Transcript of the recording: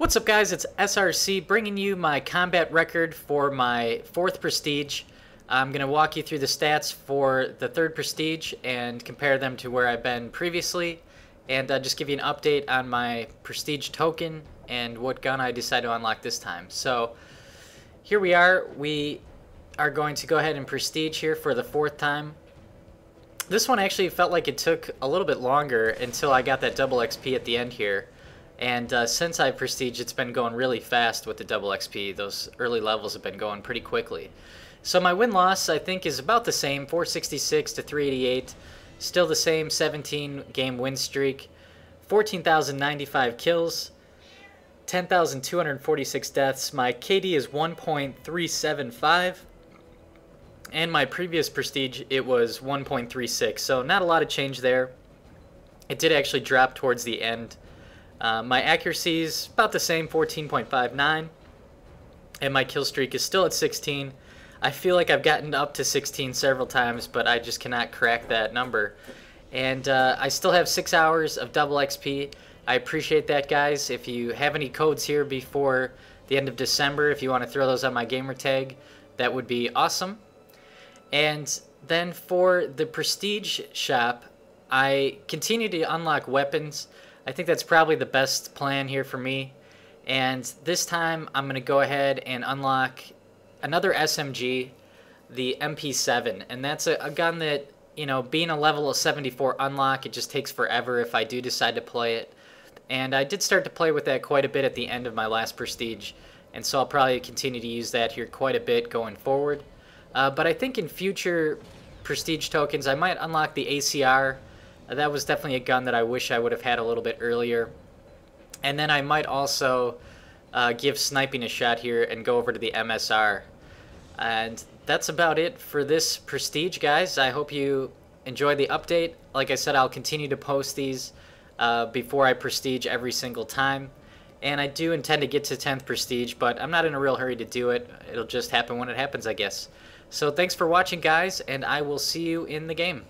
What's up guys, it's SRC bringing you my combat record for my 4th Prestige. I'm going to walk you through the stats for the 3rd Prestige and compare them to where I've been previously and uh, just give you an update on my Prestige token and what gun I decide to unlock this time. So here we are, we are going to go ahead and Prestige here for the 4th time. This one actually felt like it took a little bit longer until I got that double XP at the end here. And uh, since I Prestige, it's been going really fast with the double XP. Those early levels have been going pretty quickly. So my win-loss, I think, is about the same, 466 to 388. Still the same 17-game win streak. 14,095 kills. 10,246 deaths. My KD is 1.375. And my previous Prestige, it was 1.36. So not a lot of change there. It did actually drop towards the end uh, my accuracy is about the same, 14.59. And my kill streak is still at 16. I feel like I've gotten up to 16 several times, but I just cannot crack that number. And uh, I still have 6 hours of double XP. I appreciate that, guys. If you have any codes here before the end of December, if you want to throw those on my gamer tag, that would be awesome. And then for the Prestige shop, I continue to unlock weapons. I think that's probably the best plan here for me. And this time I'm going to go ahead and unlock another SMG, the MP7. And that's a, a gun that, you know, being a level of 74 unlock, it just takes forever if I do decide to play it. And I did start to play with that quite a bit at the end of my last Prestige. And so I'll probably continue to use that here quite a bit going forward. Uh, but I think in future Prestige tokens, I might unlock the ACR that was definitely a gun that I wish I would have had a little bit earlier. And then I might also uh, give sniping a shot here and go over to the MSR. And that's about it for this Prestige, guys. I hope you enjoy the update. Like I said, I'll continue to post these uh, before I Prestige every single time. And I do intend to get to 10th Prestige, but I'm not in a real hurry to do it. It'll just happen when it happens, I guess. So thanks for watching, guys, and I will see you in the game.